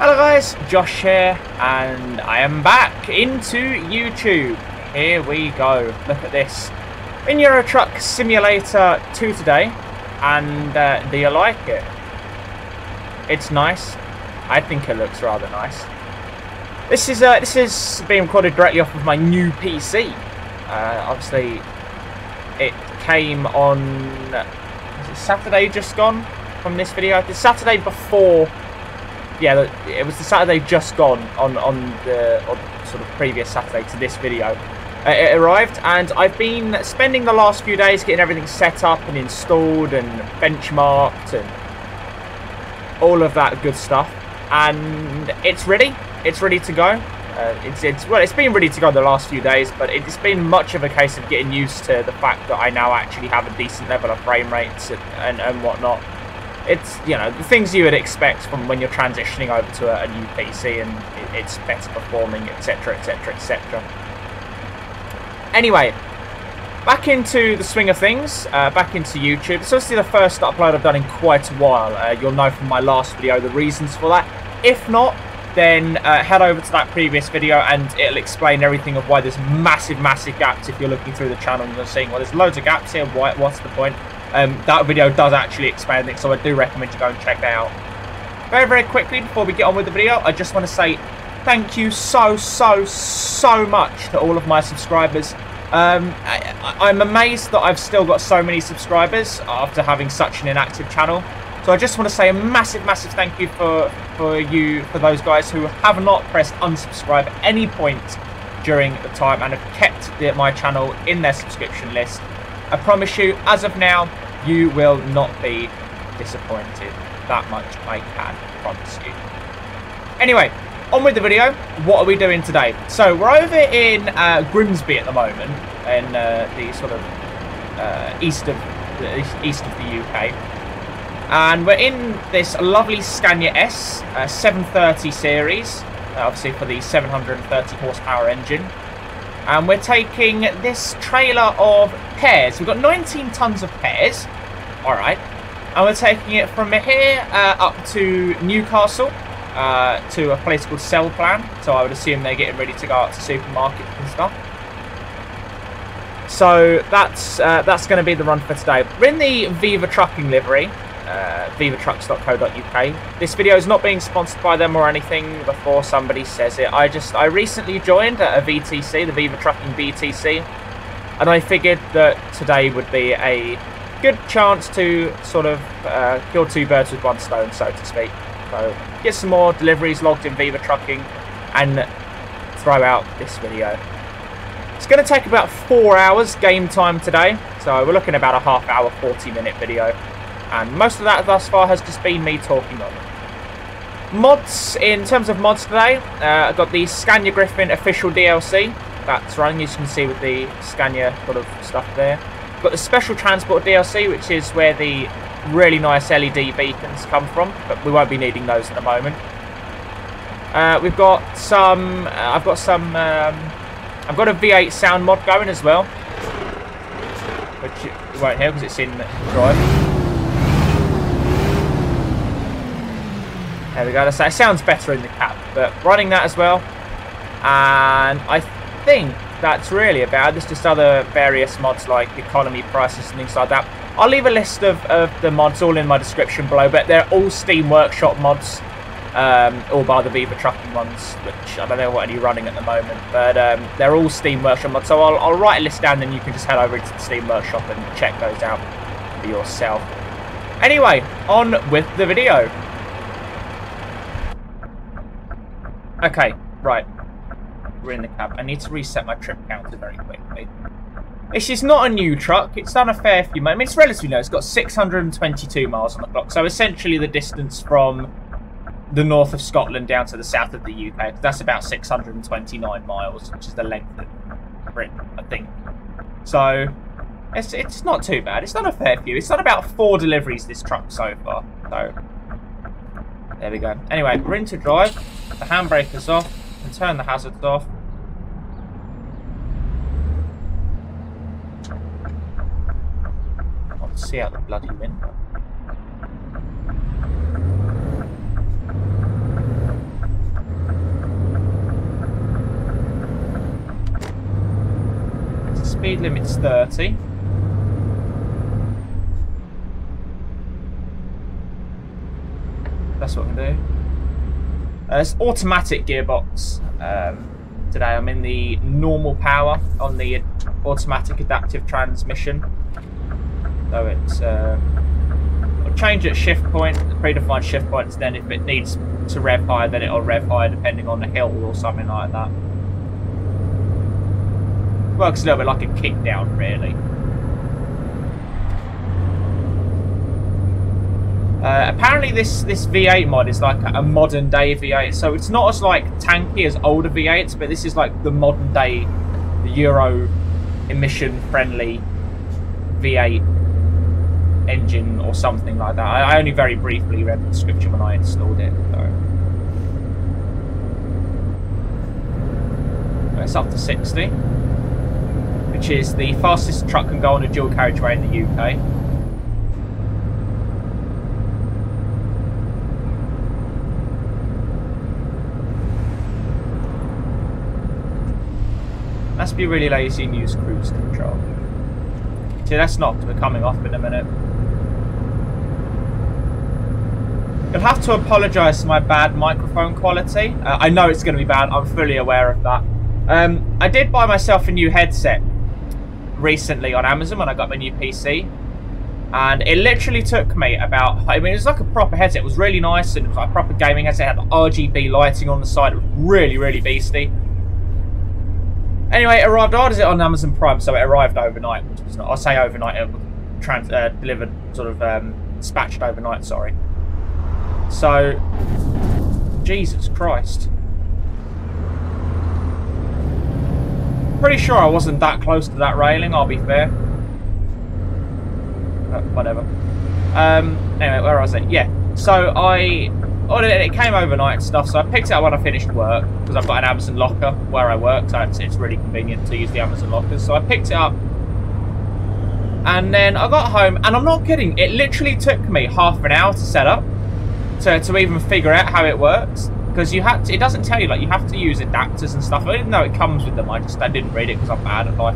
Hello guys, Josh here, and I am back into YouTube. Here we go. Look at this. In Euro Truck Simulator 2 today, and uh, do you like it? It's nice. I think it looks rather nice. This is uh, this is being recorded directly off of my new PC. Uh, obviously, it came on it Saturday just gone from this video. It's Saturday before, yeah, it was the Saturday just gone on on the on sort of previous Saturday to this video. Uh, it arrived, and I've been spending the last few days getting everything set up and installed and benchmarked and all of that good stuff. And it's ready. It's ready to go. Uh, it's, it's well, it's been ready to go the last few days, but it's been much of a case of getting used to the fact that I now actually have a decent level of frame rates and, and, and whatnot. It's you know the things you would expect from when you're transitioning over to a, a new PC and it, it's better performing, etc., etc., etc. Anyway, back into the swing of things, uh, back into YouTube. It's obviously the first upload I've done in quite a while. Uh, you'll know from my last video the reasons for that. If not, then uh, head over to that previous video and it'll explain everything of why there's massive, massive gaps if you're looking through the channel and you're seeing, well, there's loads of gaps here, why, what's the point? Um, that video does actually expand it, so I do recommend you go and check that out. Very, very quickly, before we get on with the video, I just want to say thank you so, so, so much to all of my subscribers. Um, I, am amazed that I've still got so many subscribers after having such an inactive channel. So I just want to say a massive, massive thank you for, for you, for those guys who have not pressed unsubscribe at any point during the time and have kept the, my channel in their subscription list. I promise you, as of now, you will not be disappointed. That much I can promise you. Anyway, on with the video. What are we doing today? So we're over in uh, Grimsby at the moment, in uh, the sort of uh, east of the east of the UK, and we're in this lovely Scania S uh, 730 series, uh, obviously for the 730 horsepower engine. And we're taking this trailer of pears. We've got 19 tons of pears. All right. And we're taking it from here uh, up to Newcastle uh, to a place called Sellplan. So I would assume they're getting ready to go out to supermarkets and stuff. So that's uh, that's going to be the run for today. We're in the Viva Trucking livery, uh, vivatrucks.co.uk. This video is not being sponsored by them or anything before somebody says it. I just I recently joined a VTC, the Viva Trucking VTC, and I figured that today would be a good chance to sort of uh, kill two birds with one stone, so to speak. So get some more deliveries logged in Viva Trucking and throw out this video. It's going to take about four hours game time today. So we're looking about a half hour, 40 minute video. And most of that thus far has just been me talking on. Mods, in terms of mods today, uh, I've got the Scania Griffin official DLC. That's running, as you can see with the Scania sort of stuff there. Got the Special Transport DLC, which is where the really nice LED beacons come from, but we won't be needing those at the moment. Uh, we've got some. Uh, I've got some. Um, I've got a V8 sound mod going as well, which you won't hear because it's in drive. There we go. That sounds better in the cab, but running that as well. And I think that's really about. There's just other various mods like economy prices and things like that. I'll leave a list of, of the mods all in my description below, but they're all Steam Workshop mods, um, all by the Viva Trucking ones, which I don't know what any running at the moment, but um, they're all Steam Workshop mods, so I'll, I'll write a list down, then you can just head over to the Steam Workshop and check those out for yourself. Anyway, on with the video. Okay, right. We're in the cab. I need to reset my trip counter very quickly. This is not a new truck. It's done a fair few miles. I mean, it's relatively new. It's got 622 miles on the clock. So essentially the distance from the north of Scotland down to the south of the UK. That's about 629 miles, which is the length of Britain, I think. So it's, it's not too bad. It's done a fair few. It's done about four deliveries, this truck, so far. So there we go. Anyway, we're into drive the handbrakes off and turn the hazards off. I can see out the bloody window. Speed limit's 30. That's what I can do. Uh, it's automatic gearbox. Um, today I'm in the normal power on the automatic adaptive transmission. So it's uh, change at shift point, the predefined shift points. Then if it needs to rev higher, then it'll rev higher depending on the hill or something like that. Works a little bit like a kick down, really. Uh, apparently this, this V8 mod is like a modern day V8, so it's not as like tanky as older V8s, but this is like the modern day Euro emission friendly V8 engine or something like that. I, I only very briefly read the description when I installed it. So. It's up to 60, which is the fastest truck can go on a dual carriageway in the UK. Must be really lazy and use cruise control. See, that's not we're coming off in a minute. You'll have to apologise for my bad microphone quality. Uh, I know it's going to be bad. I'm fully aware of that. Um, I did buy myself a new headset recently on Amazon when I got my new PC. And it literally took me about, I mean, it was like a proper headset. It was really nice and it was like a proper gaming headset. It had RGB lighting on the side. It was really, really beasty. Anyway, it arrived. I ordered it on Amazon Prime, so it arrived overnight. Which was not, I say overnight, it was trans, uh, delivered, sort of um, dispatched overnight. Sorry. So, Jesus Christ. Pretty sure I wasn't that close to that railing. I'll be fair. Uh, whatever. Um. Anyway, where was it? Yeah. So I Oh, it came overnight stuff, so I picked it up when I finished work, because I've got an Amazon locker where I work, so it's, it's really convenient to use the Amazon lockers. So I picked it up, and then I got home, and I'm not kidding, it literally took me half an hour to set up, to, to even figure out how it works. Because you had to, it doesn't tell you, like, you have to use adapters and stuff. Didn't know it comes with them, I just I didn't read it because I'm bad at life.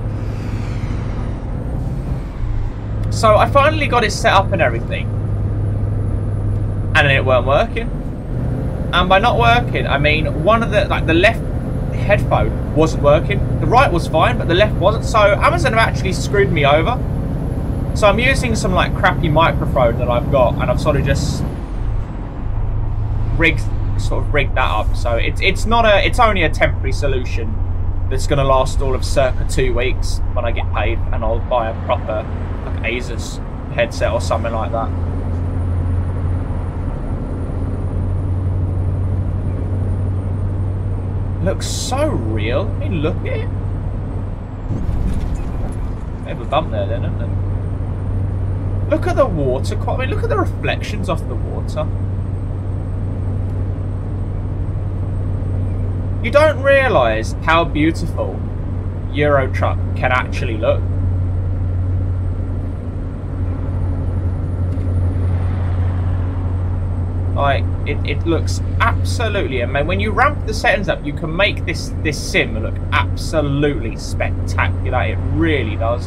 So I finally got it set up and everything. And then it weren't working. And by not working, I mean one of the like the left headphone wasn't working. The right was fine, but the left wasn't. So Amazon have actually screwed me over. So I'm using some like crappy microphone that I've got, and I've sort of just rigged, sort of rigged that up. So it's it's not a, it's only a temporary solution that's going to last all of circa two weeks when I get paid, and I'll buy a proper like Asus headset or something like that. Looks so real. I mean, look at it. Bit of a bump there then, isn't it? Look at the water. I mean, look at the reflections off the water. You don't realise how beautiful Euro Truck can actually look. Like, it, it looks absolutely amazing. When you ramp the settings up, you can make this, this sim look absolutely spectacular. It really does.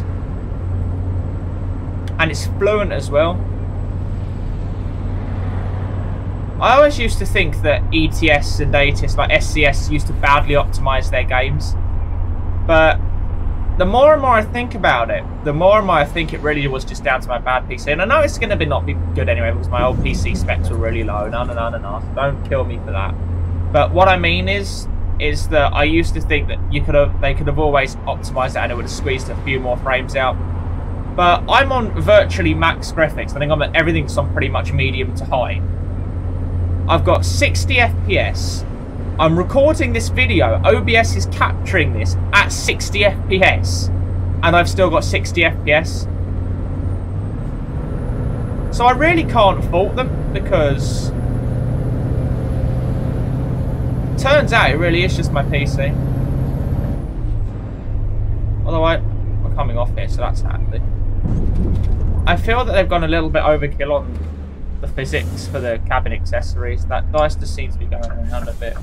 And it's fluent as well. I always used to think that ETS and ATS, like SCS, used to badly optimize their games. But the more and more I think about it, the more and more I think it really was just down to my bad PC. And I know it's going to be not be good anyway because my old PC specs were really low. No, no, no, no, no. Don't kill me for that. But what I mean is, is that I used to think that you could have, they could have always optimized it and it would have squeezed a few more frames out. But I'm on virtually max graphics. I think I'm at everything's on pretty much medium to high. I've got 60 FPS I'm recording this video. OBS is capturing this at 60 FPS. And I've still got 60 FPS. So I really can't fault them because... Turns out it really is just my PC. Although I, I'm coming off here, so that's handy. I feel that they've gone a little bit overkill on the physics for the cabin accessories. That dice just seems to be going around a bit.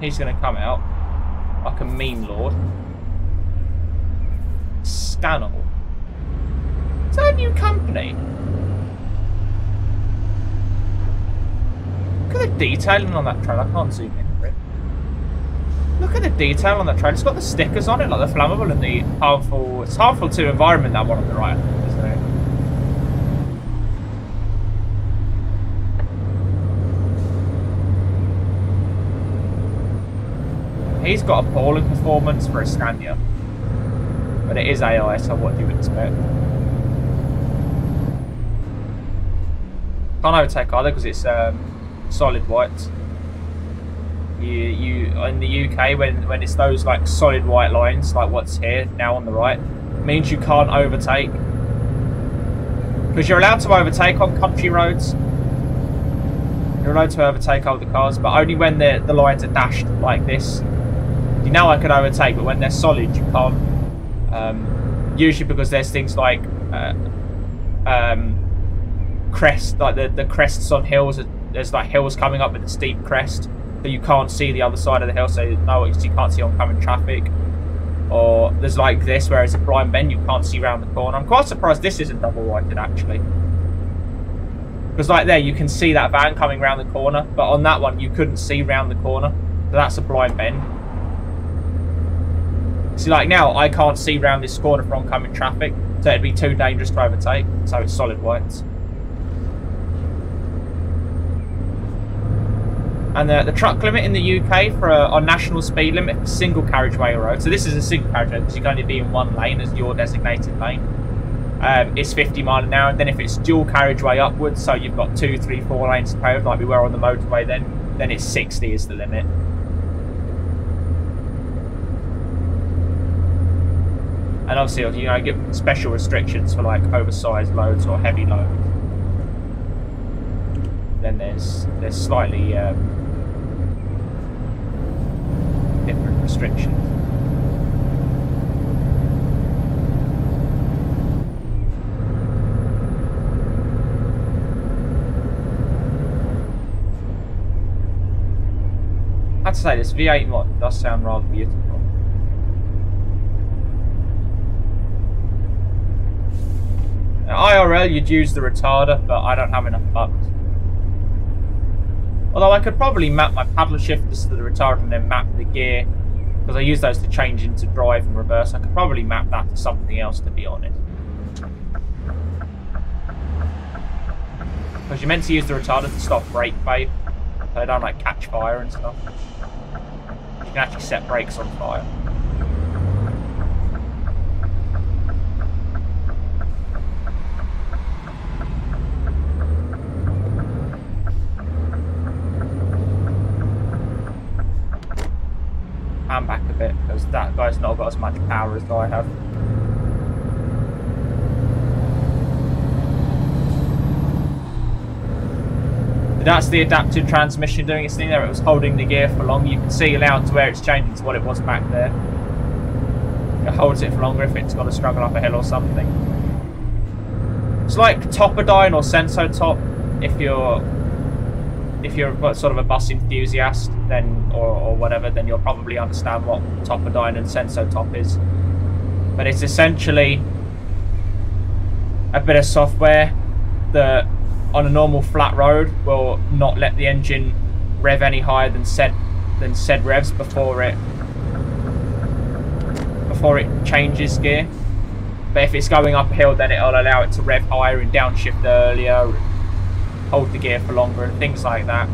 He's going to come out. like a mean lord. Scannel. Is that a new company? Look at the detailing on that trailer. I can't zoom in. Look at the detail on that trailer. It's got the stickers on it, like the flammable and the harmful. It's harmful to environment. That one on the right, isn't it? He's got a appalling performance for a Scania. But it is AI, so what do you expect? Can't overtake either because it's um, solid white. You, you in the UK when when it's those like solid white lines like what's here now on the right means you can't overtake because you're allowed to overtake on country roads. You're allowed to overtake other cars, but only when the the lines are dashed like this. You know I can overtake, but when they're solid, you can't. Um, usually because there's things like uh, um, crest, like the the crests on hills. There's like hills coming up with a steep crest that you can't see the other side of the hill, so no, you can't see oncoming traffic. Or there's like this, where it's a blind bend, you can't see around the corner. I'm quite surprised this isn't double whited actually. Because like there, you can see that van coming around the corner, but on that one, you couldn't see round the corner. So that's a blind bend. See, like now, I can't see round this corner for oncoming traffic, so it'd be too dangerous to overtake. So it's solid whites. And the, the truck limit in the UK for a, on national speed limit for single carriageway road, so this is a single carriageway because you can only be in one lane as your designated lane, um, it's 50 mile an hour. And then if it's dual carriageway upwards, so you've got two, three, four lanes to pave like we were on the motorway then, then it's 60 is the limit. And obviously, you know, get special restrictions for like oversized loads or heavy loads. Then there's there's slightly um, different restrictions. I to say, this V8 mod does sound rather beautiful. Now, IRL, you'd use the retarder, but I don't have enough bucks. Although I could probably map my paddle shifters to the retarder and then map the gear, because I use those to change into drive and reverse. I could probably map that to something else, to be honest. Because you're meant to use the retarder to stop brake fade, so they don't like catch fire and stuff. You can actually set brakes on fire. hand back a bit because that as much power as I have. That's the adaptive transmission doing its thing there. It was holding the gear for long. You can see now to where it's changing to what it was back there. It holds it for longer if it's got to struggle up a hill or something. It's like TopoDyn or SensoTop if you're if you're sort of a bus enthusiast, then or, or whatever, then you'll probably understand what TopoDyn and SensoTop is. But it's essentially a bit of software that on a normal flat road will not let the engine rev any higher than said than said revs before it before it changes gear. But if it's going uphill, then it'll allow it to rev higher and downshift earlier hold the gear for longer and things like that.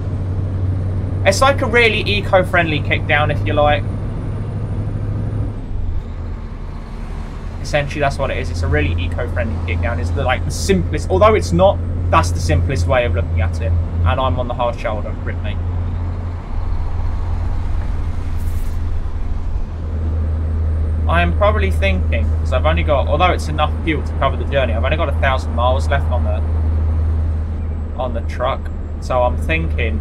It's like a really eco-friendly kickdown, if you like. Essentially, that's what it is. It's a really eco-friendly kickdown. It's the, like the simplest, although it's not, that's the simplest way of looking at it. And I'm on the hard shoulder, grip me. I am probably thinking, because I've only got, although it's enough fuel to cover the journey, I've only got a thousand miles left on the on the truck. So I'm thinking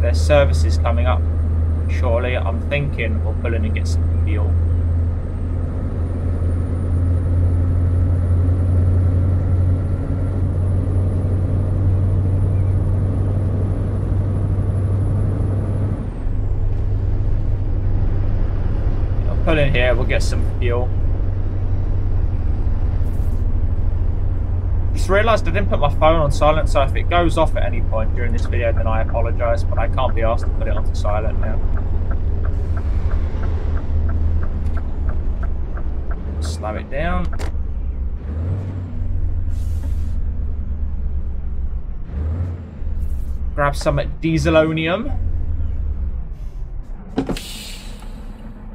there's services coming up shortly. I'm thinking we'll pull in and get some fuel. I'll pull in here, we'll get some fuel. Just realised I didn't put my phone on silent, so if it goes off at any point during this video, then I apologise, but I can't be asked to put it onto silent now. Slow it down. Grab some dieselonium.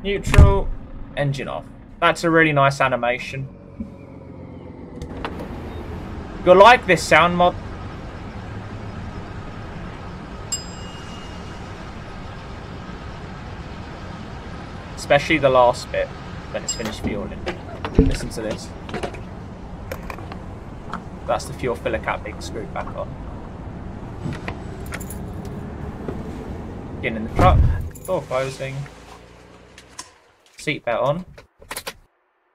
Neutral, engine off. That's a really nice animation. You'll like this sound mod. Especially the last bit, when it's finished fueling. Listen to this. That's the fuel filler cap being screwed back on. Getting in the truck, door closing, seatbelt on,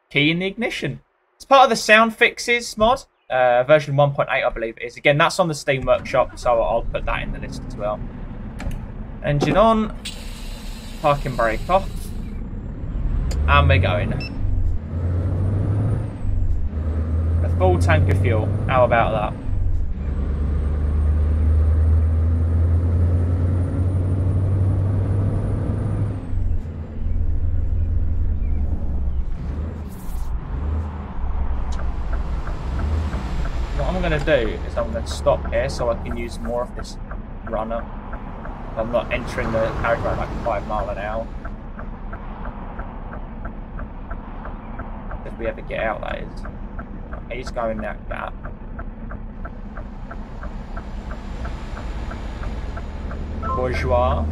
key in the ignition. It's part of the sound fixes mod, uh, version 1.8 I believe it is. Again, that's on the Steam Workshop, so I'll put that in the list as well. Engine on, parking brake off, and we're going. A full tank of fuel, how about that? I'm going to do is I'm going to stop here so I can use more of this runner. I'm not entering the carriage at like 5 mile an hour. If we ever get out, that is. He's going like that. Bourgeois.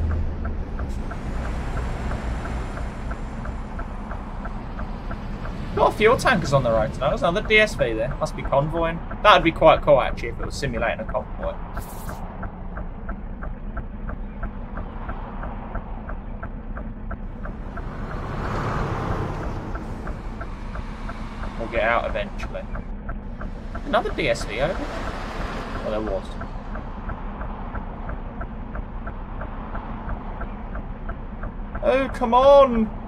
A fuel tankers on the road tonight. There's another DSV there. Must be convoying. That'd be quite cool actually if it was simulating a convoy. We'll get out eventually. Another DSV over? Oh, there was. Oh, come on!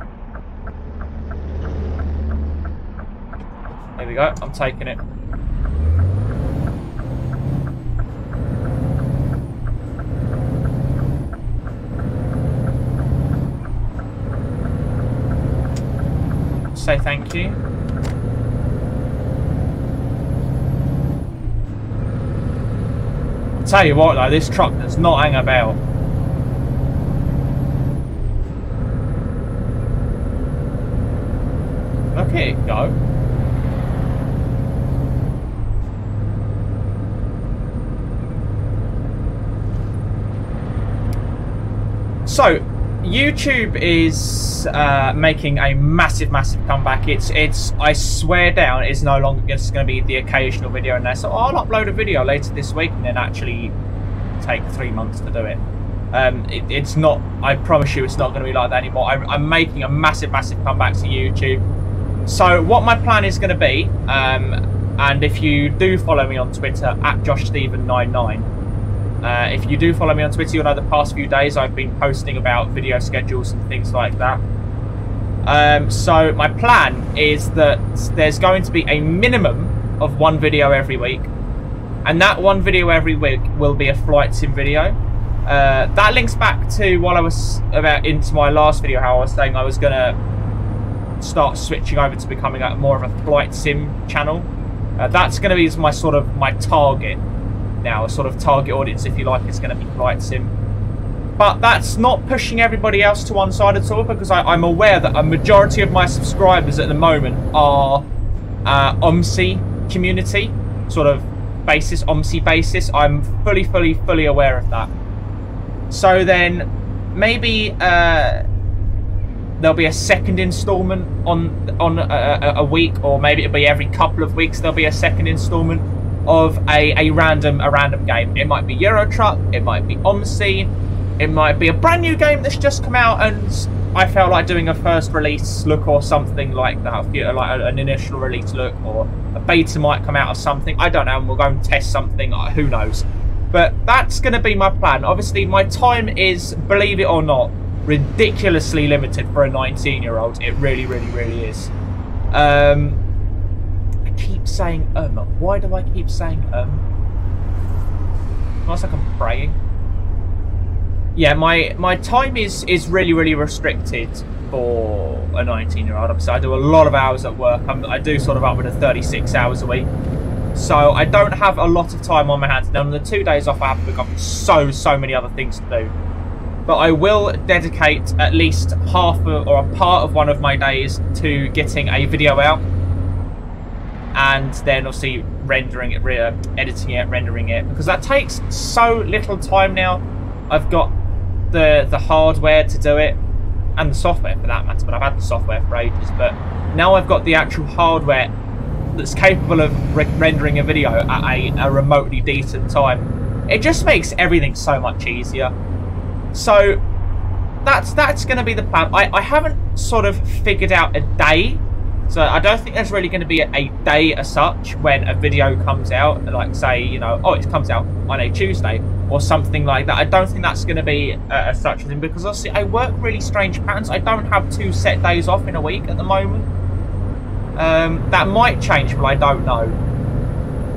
We go. I'm taking it. Say thank you. I'll tell you what though, this truck does not hang about. It go. So, YouTube is uh, making a massive, massive comeback. It's, it's. I swear down, it's no longer just going to be the occasional video and there. So I'll upload a video later this week and then actually take three months to do it. Um, it it's not. I promise you, it's not going to be like that anymore. I, I'm making a massive, massive comeback to YouTube. So what my plan is going to be, um, and if you do follow me on Twitter at JoshStephen99 uh, if you do follow me on Twitter, you'll know the past few days I've been posting about video schedules and things like that. Um, so my plan is that there's going to be a minimum of one video every week. And that one video every week will be a flight sim video. Uh, that links back to what I was about into my last video, how I was saying I was going to start switching over to becoming a, more of a flight sim channel. Uh, that's going to be my sort of my target now, a sort of target audience, if you like, is going to be Flight Sim. But that's not pushing everybody else to one side at all, because I, am aware that a majority of my subscribers at the moment are uh, OMSI community, sort of basis, OMSI basis. I'm fully, fully, fully aware of that. So then, maybe uh, there'll be a second instalment on on a, a, week, or maybe it'll be every couple of weeks. There'll be a second instalment of a, a random a random game. It might be Euro Truck, it might be OMSI, it might be a brand new game that's just come out and I felt like doing a first release look or something like that, like an initial release look or a beta might come out of something. I don't know, and we'll go and test something, uh, who knows. But that's going to be my plan. Obviously, my time is, believe it or not, ridiculously limited for a 19 year old. It really, really, really is. Um, keep saying um. Why do I keep saying um? Almost like I'm praying. Yeah, my my time is is really really restricted for a 19 year old. Obviously, I do a lot of hours at work. I'm, i do sort of up with a 36 hours a week. So I don't have a lot of time on my hands. Now, on the two days off, I have to got so, so many other things to do. But I will dedicate at least half of, or a part of one of my days to getting a video out. And then obviously rendering it, uh, editing it, rendering it. Because that takes so little time now. I've got the, the hardware to do it. And the software for that matter. But I've had the software for ages. But now I've got the actual hardware that's capable of re rendering a video at a, a remotely decent time. It just makes everything so much easier. So that's that's going to be the plan. I, I haven't sort of figured out a day. So I don't think there's really going to be a, day as such when a video comes out. Like say, you know, oh, it comes out on a Tuesday or something like that. I don't think that's going to be uh, as such a thing because obviously I work really strange patterns. I don't have two set days off in a week at the moment. Um, that might change, but I don't know.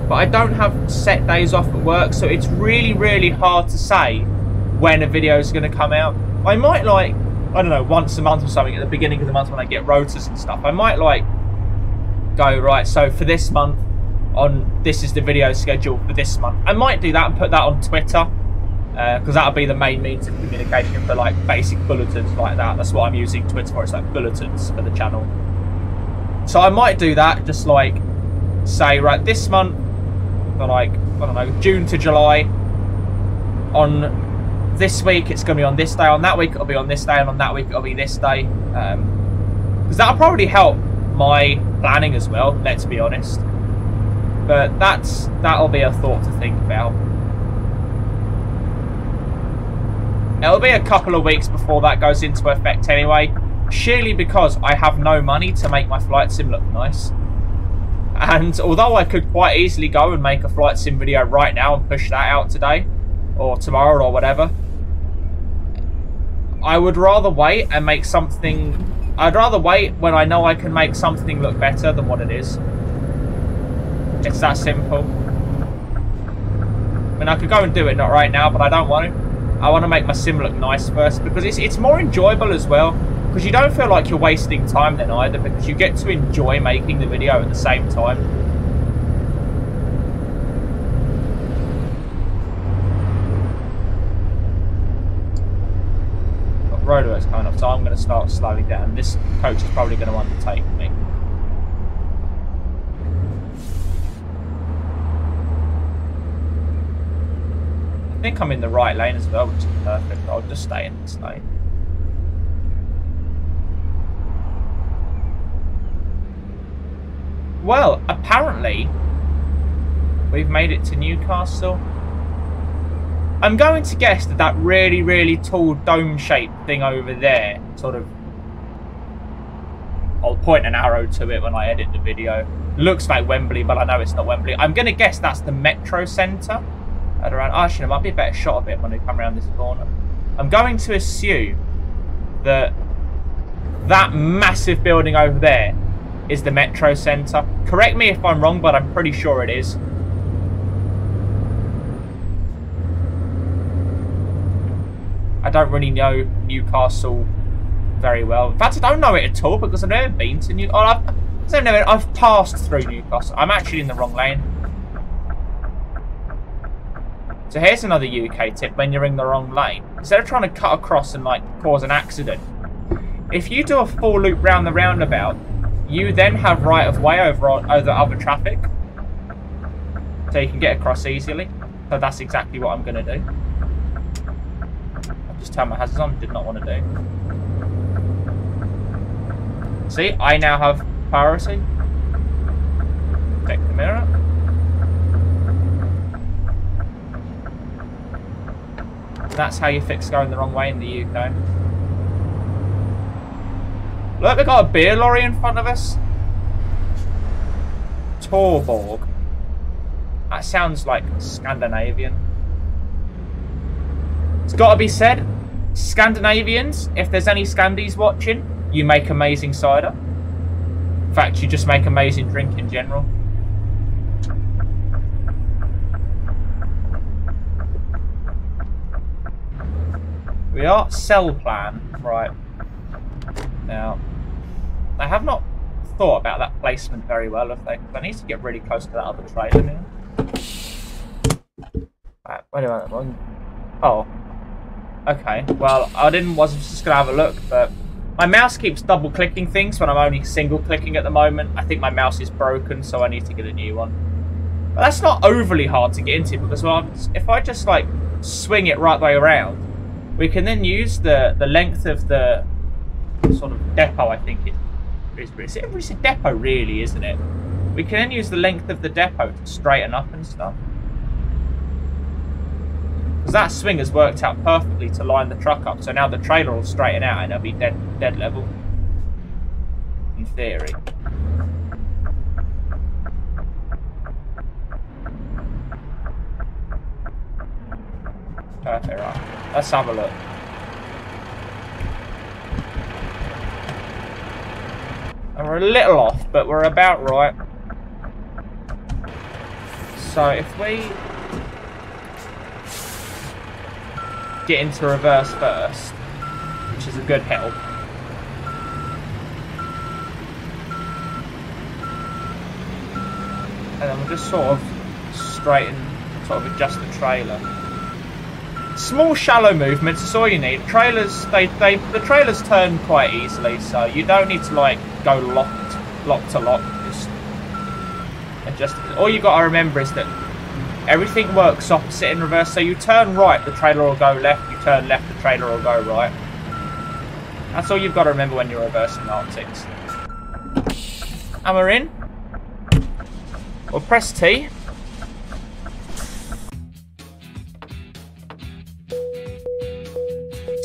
But I don't have set days off at work, so it's really, really hard to say when a video is going to come out. I might like, I don't know, once a month or something at the beginning of the month when I get rotas and stuff. I might like go, right, so for this month, on this is the video schedule for this month. I might do that and put that on Twitter because uh, that'll be the main means of communication for like basic bulletins like that. That's what I'm using Twitter for. It's like bulletins for the channel. So I might do that, just like say, right, this month, for like, I don't know, June to July, on this week it's going to be on this day, on that week it'll be on this day, and on that week it'll be this day. Because um, that'll probably help my planning as well, let's be honest. But that's that'll be a thought to think about. It'll be a couple of weeks before that goes into effect anyway sheerly because I have no money to make my flight sim look nice. And although I could quite easily go and make a flight sim video right now and push that out today, or tomorrow or whatever, I would rather wait and make something... I'd rather wait when I know I can make something look better than what it is. It's that simple. I mean, I could go and do it, not right now, but I don't want to. I want to make my sim look nice first, because it's, it's more enjoyable as well because you don't feel like you're wasting time then either because you get to enjoy making the video at the same time. Roadworks coming up so I'm going to start slowing down. This coach is probably going to undertake me. I think I'm in the right lane as well, which is perfect. I'll just stay in this lane. Well, apparently, we've made it to Newcastle. I'm going to guess that that really, really tall dome-shaped thing over there, sort of... I'll point an arrow to it when I edit the video. Looks like Wembley, but I know it's not Wembley. I'm going to guess that's the Metro Centre. At around, ah, actually, it might be a better shot of it when we come around this corner. I'm going to assume that that massive building over there is the Metro Centre. Correct me if I'm wrong, but I'm pretty sure it is. Don't really know Newcastle very well. In fact, I don't know it at all because I've never been to Newcastle. Oh, I've, I've passed through Newcastle. I'm actually in the wrong lane. So here's another UK tip when you're in the wrong lane. Instead of trying to cut across and like cause an accident, if you do a full loop round the roundabout you then have right of way over, over other traffic. So you can get across easily. So that's exactly what I'm going to do. Just turned my hazards on, did not want to do. See, I now have priority. Check the mirror. That's how you fix going the wrong way in the UK. Look, we've got a beer lorry in front of us. Torborg. That sounds like Scandinavian. It's got to be said, Scandinavians, if there's any Scandies watching, you make amazing cider. In fact, you just make amazing drink in general. We are Sellplan, right. Now, I have not thought about that placement very well, have they? I need to get really close to that other trailer now. Right, wait a minute. Oh. Okay, well, I didn't wasn't just gonna have a look, but my mouse keeps double clicking things when I'm only single clicking at the moment. I think my mouse is broken, so I need to get a new one. But that's not overly hard to get into because well, if I just like swing it right way around, we can then use the the length of the sort of depot. I think it is. It's, it's a depot, really, isn't it? We can then use the length of the depot to straighten up and stuff. That swing has worked out perfectly to line the truck up. So now the trailer will straighten out and it'll be dead, dead level. In theory. Perfect, right. Let's have a look. And we're a little off, but we're about right. So if we get into reverse first, which is a good help. And then we'll just sort of straighten, sort of adjust the trailer. Small shallow movements is all you need. Trailers, they, they, the trailers turn quite easily, so you don't need to like go locked, lock to lock. Just adjust. All you got to remember is that Everything works opposite in reverse. So you turn right, the trailer will go left. You turn left, the trailer will go right. That's all you've got to remember when you're reversing artics. And we're in. We'll press T.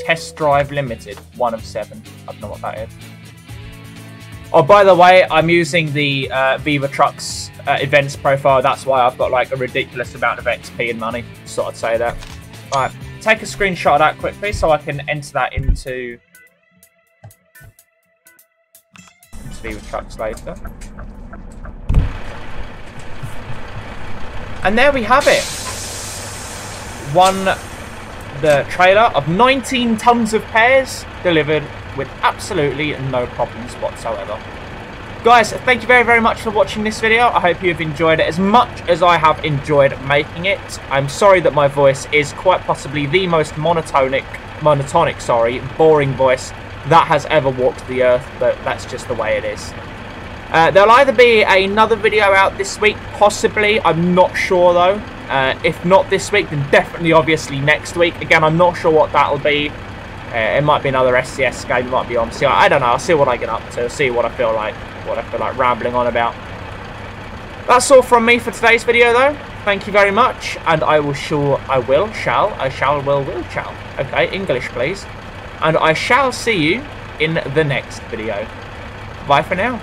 Test Drive Limited, one of seven. I don't know what that is. Oh, by the way, I'm using the uh, Viva Trucks uh, events profile. That's why I've got like a ridiculous amount of XP and money. Thought I'd say that. All right, take a screenshot of that quickly so I can enter that into, into with trucks later. And there we have it. One, the trailer of 19 tons of pears delivered with absolutely no problems whatsoever. Guys, thank you very, very much for watching this video. I hope you've enjoyed it as much as I have enjoyed making it. I'm sorry that my voice is quite possibly the most monotonic, monotonic, sorry, boring voice that has ever walked the earth, but that's just the way it is. Uh, there'll either be another video out this week, possibly. I'm not sure, though. Uh, if not this week, then definitely, obviously, next week. Again, I'm not sure what that'll be. Uh, it might be another SCS game, it might be on. See, I don't know. I'll see what I get up to, see what I feel like what I feel like rambling on about. That's all from me for today's video though. Thank you very much, and I will sure I will, shall, I shall, will, will, shall. Okay, English please. And I shall see you in the next video. Bye for now.